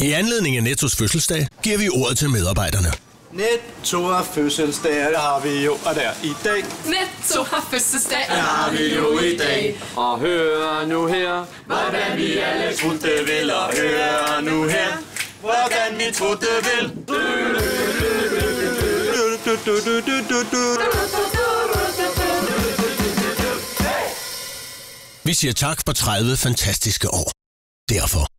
I anledning af Nettos fødselsdag giver vi ordet til medarbejderne. Netto har fødselsdag, det har vi jo, og der i dag. Netto har fødselsdag. Det har vi jo i dag. Og hør nu her, hvordan vi alle troede vil. Og hør nu her, hvordan vi troede det vil. Vi siger tak for 30 fantastiske år. Derfor